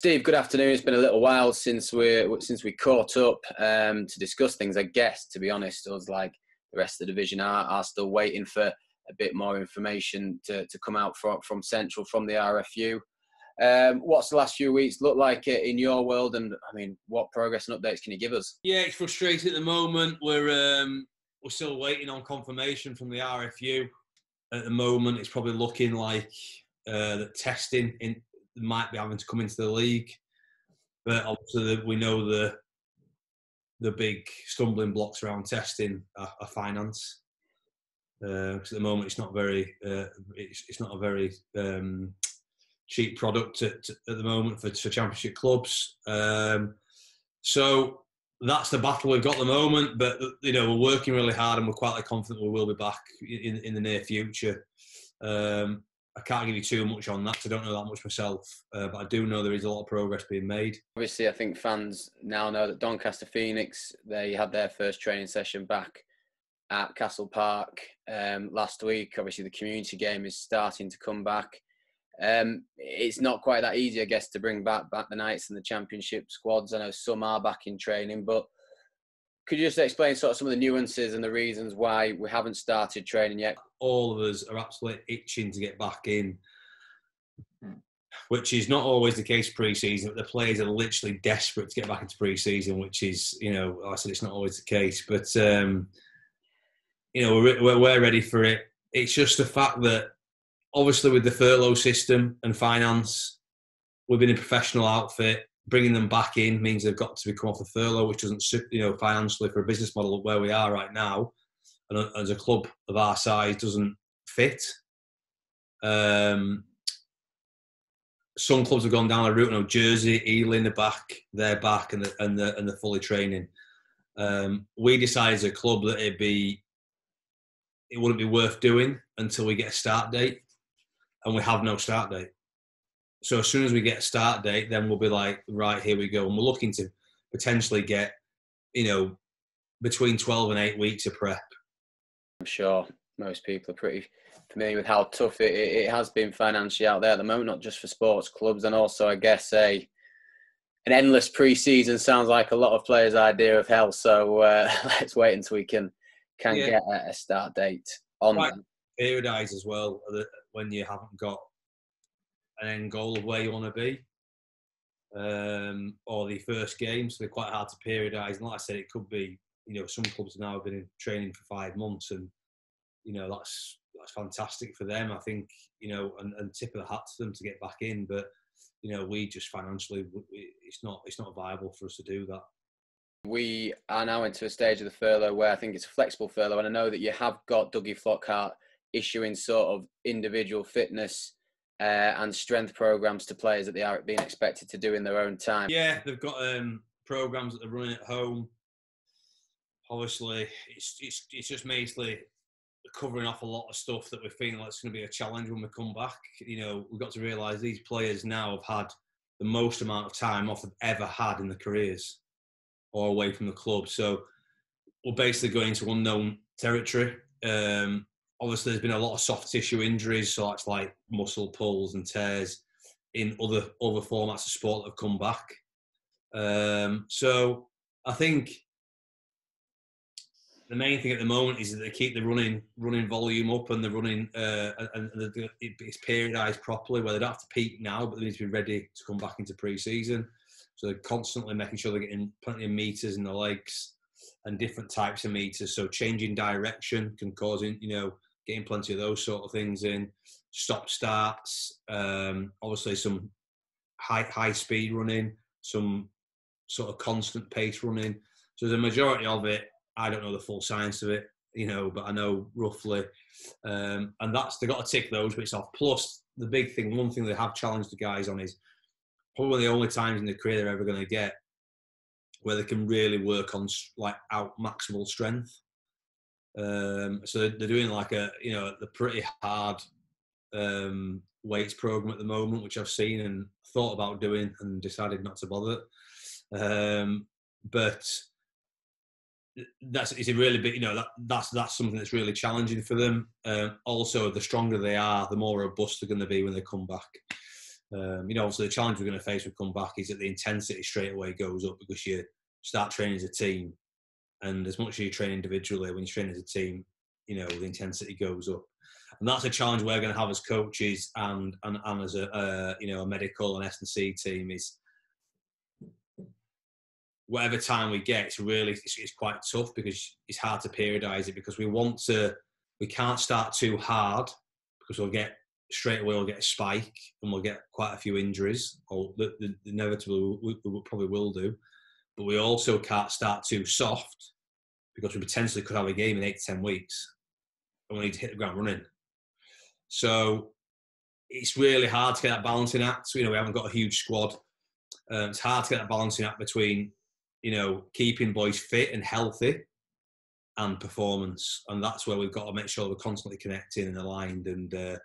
Steve, good afternoon. It's been a little while since we since we caught up um, to discuss things. I guess, to be honest, us like the rest of the division are, are still waiting for a bit more information to, to come out from from Central from the RFU. Um, what's the last few weeks look like in your world, and I mean, what progress and updates can you give us? Yeah, it's frustrating at the moment. We're um, we're still waiting on confirmation from the RFU. At the moment, it's probably looking like uh, that testing in might be having to come into the league. But obviously, we know the the big stumbling blocks around testing are, are finance. Because uh, at the moment, it's not very uh, it's, it's not a very um, cheap product at, at the moment for, for championship clubs. Um, so that's the battle we've got at the moment. But you know, we're working really hard, and we're quite confident we will be back in in the near future. Um, I can't give you too much on that I don't know that much myself, uh, but I do know there is a lot of progress being made. Obviously, I think fans now know that Doncaster Phoenix they had their first training session back at Castle Park um, last week. Obviously, the community game is starting to come back. Um, it's not quite that easy, I guess, to bring back back the Knights and the Championship squads. I know some are back in training, but could you just explain sort of some of the nuances and the reasons why we haven't started training yet? All of us are absolutely itching to get back in, which is not always the case pre-season. The players are literally desperate to get back into pre-season, which is, you know, like I said it's not always the case, but um, you know, we're, we're ready for it. It's just the fact that obviously with the furlough system and finance, we've been a professional outfit bringing them back in means they've got to become off the furlough, which doesn't suit, you know, financially for a business model where we are right now, and as a club of our size, doesn't fit. Um, some clubs have gone down a route. You know, Jersey, Ealing, the back, they're back, and the and the and the fully training. Um, we decided as a club that it'd be, it wouldn't be worth doing until we get a start date, and we have no start date. So as soon as we get a start date, then we'll be like, right, here we go. And we're looking to potentially get, you know, between 12 and 8 weeks of prep. I'm sure most people are pretty familiar with how tough it, it has been financially out there at the moment, not just for sports clubs, and also, I guess, a an endless pre-season sounds like a lot of players' idea of hell. So uh, let's wait until we can can yeah. get a start date on. Periodise as well when you haven't got an end goal of where you want to be. Um, or the first game, so they're quite hard to periodise. And like I said, it could be, you know, some clubs now have been in training for five months, and you know that's that's fantastic for them. I think you know, and, and tip of the hat to them to get back in. But you know, we just financially, it's not it's not viable for us to do that. We are now into a stage of the furlough where I think it's a flexible furlough, and I know that you have got Dougie Flockhart issuing sort of individual fitness uh, and strength programs to players that they are being expected to do in their own time. Yeah, they've got um, programs that they're running at home. Obviously, it's, it's, it's just basically covering off a lot of stuff that we're feeling like it's going to be a challenge when we come back. You know, we've got to realise these players now have had the most amount of time off they've ever had in their careers or away from the club. So we're basically going to unknown territory. Um, obviously there's been a lot of soft tissue injuries, so that's like muscle pulls and tears in other other formats of sport that have come back. Um, so I think the main thing at the moment is that they keep the running running volume up and the running uh, and the, it's periodised properly where they don't have to peak now, but they need to be ready to come back into pre-season. So they're constantly making sure they're getting plenty of meters in the legs and different types of meters. So changing direction can cause, you know, getting plenty of those sort of things in. Stop starts, um, obviously some high high speed running, some sort of constant pace running. So the majority of it, I don't know the full science of it, you know, but I know roughly. Um, and that's they've got to tick those bits off. Plus the big thing, one thing they have challenged the guys on is probably the only times in their career they're ever going to get where they can really work on like out maximal strength. Um, so they're doing like a you know the pretty hard um, weights program at the moment, which I've seen and thought about doing and decided not to bother. Um, but that's it's a really big you know that that's that's something that's really challenging for them. Um, also, the stronger they are, the more robust they're going to be when they come back. Um, you know, obviously the challenge we're going to face when we come back is that the intensity straight away goes up because you start training as a team, and as much as you train individually, when you train as a team, you know the intensity goes up, and that's a challenge we're going to have as coaches and and, and as a uh, you know a medical and S and C team is whatever time we get, it's really it's, it's, quite tough because it's hard to periodize it because we want to we can't start too hard because we'll get straight away we'll get a spike and we'll get quite a few injuries or the, the, the inevitably we, we, probably will do but we also can't start too soft because we potentially could have a game in eight to ten weeks and we need to hit the ground running. So it's really hard to get that balancing act. So, you know we haven't got a huge squad. Um, it's hard to get that balancing act between you know keeping boys fit and healthy and performance. And that's where we've got to make sure we're constantly connecting and aligned and uh,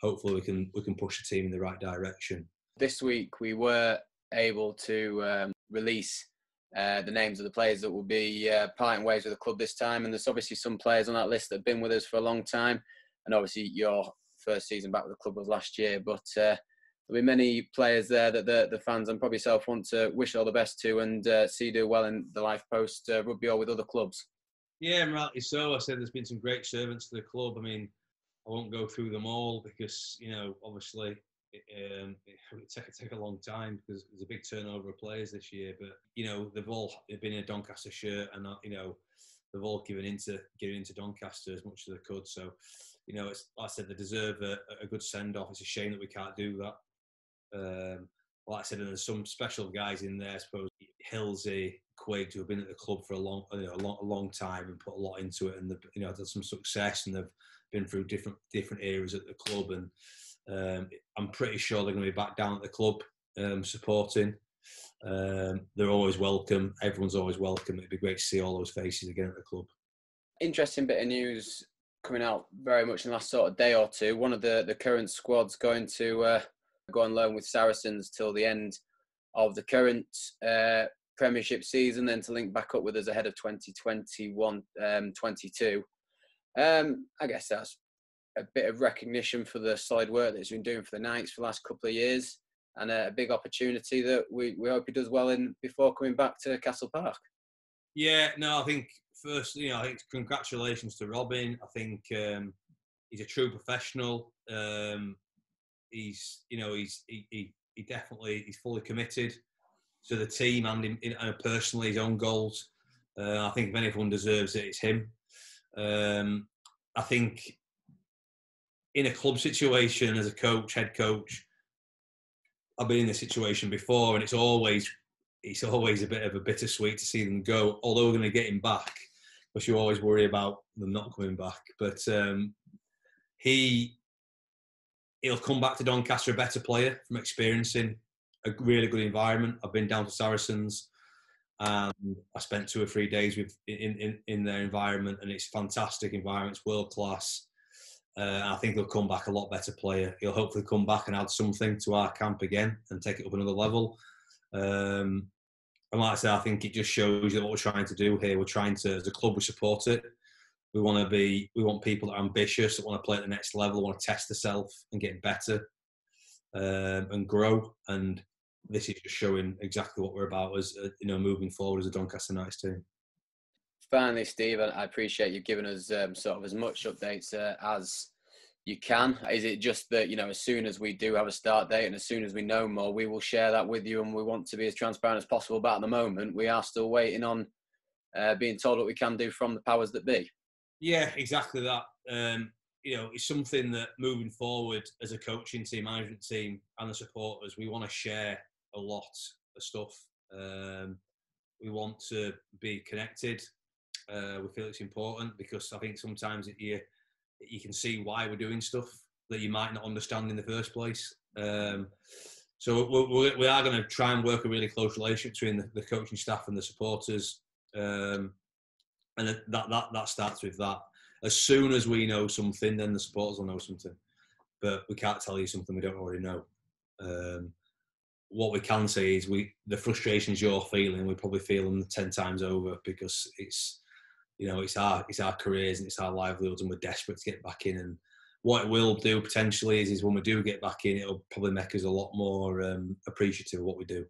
hopefully we can we can push the team in the right direction. This week we were able to um, release uh, the names of the players that will be uh, parting ways with the club this time, and there's obviously some players on that list that have been with us for a long time, and obviously your first season back with the club was last year, but. Uh, there'll be many players there that the, the fans and probably yourself want to wish all the best to and uh, see do well in the life post uh, rugby or with other clubs. Yeah, and rightly so. I said there's been some great servants to the club. I mean, I won't go through them all because you know obviously it, um, it would take, take a long time because there's a big turnover of players this year. But you know they've all been in a Doncaster shirt and you know they've all given into giving into Doncaster as much as they could. So you know it's like I said they deserve a, a good send off. It's a shame that we can't do that. Um, like I said, and there's some special guys in there. I suppose Hillsy, Quigg, who have been at the club for a long, you know, a long, a long time and put a lot into it, and they've, you know, had some success, and they've been through different different areas at the club, and um, I'm pretty sure they're going to be back down at the club um, supporting. Um, they're always welcome. Everyone's always welcome. It'd be great to see all those faces again at the club. Interesting bit of news coming out very much in the last sort of day or two. One of the, the current squads going to uh, go on loan with Saracens till the end of the current uh, Premiership season, then to link back up with us ahead of 2021 um, 22. Um, I guess that's a bit of recognition for the solid work that he's been doing for the Knights for the last couple of years, and a, big opportunity that we, we hope he does well in before coming back to Castle Park. Yeah, no, I think first, you know, I think congratulations to Robin. I think um, he's a true professional. Um, he's, you know, he's he, he, he, definitely he's fully committed to the team and, in, and personally his own goals. Uh, I think if anyone deserves it, it's him. Um, I think in a club situation as a coach, head coach, I've been in this situation before, and it's always it's always a bit of a bittersweet to see them go. Although we're going to get him back, because you always worry about them not coming back. But um, he he'll come back to Doncaster a better player from experiencing a really good environment. I've been down to Saracens. Um, I spent two or three days with in, in, in their environment, and it's fantastic environment. It's world class. Uh, I think he'll come back a lot better player. He'll hopefully come back and add something to our camp again and take it up another level. Um, and like I said, I think it just shows you what we're trying to do here. We're trying to, as a club, we support it. We want to be, we want people that are ambitious, that want to play at the next level, want to test themselves and get better um, and grow. And this is just showing exactly what we're about as uh, you know moving forward as a Doncaster Knights team. Finally, Steve, I appreciate you giving us um, sort of as much updates uh, as you can. Is it just that you know as soon as we do have a start date and as soon as we know more, we will share that with you, and we want to be as transparent as possible. But at the moment, we are still waiting on uh, being told what we can do from the powers that be. Yeah, exactly that. Um, you know, it's something that moving forward as a coaching team, management team, and the supporters, we want to share a lot of stuff. Um, we want to be connected. Uh, we feel it's important because I think sometimes it, you you can see why we're doing stuff that you might not understand in the first place. Um, so we're, we are going to try and work a really close relationship between the, the coaching staff and the supporters, um, and that, that that starts with that. As soon as we know something, then the supporters will know something. But we can't tell you something we don't already know. Um, what we can say is we the frustrations you're feeling, we probably feel them ten times over because it's you know it's our it's our careers and it's our livelihoods, and we're desperate to get back in and what it will do potentially is, is when we do get back in, it'll probably make us a lot more um, appreciative of what we do.